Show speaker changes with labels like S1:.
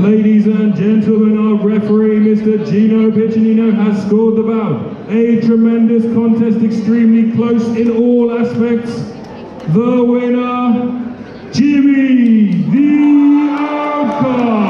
S1: Ladies and gentlemen, our referee, Mr. Gino Piccinino, has scored the bout. A tremendous contest, extremely close in all aspects. The winner, Jimmy the Outcast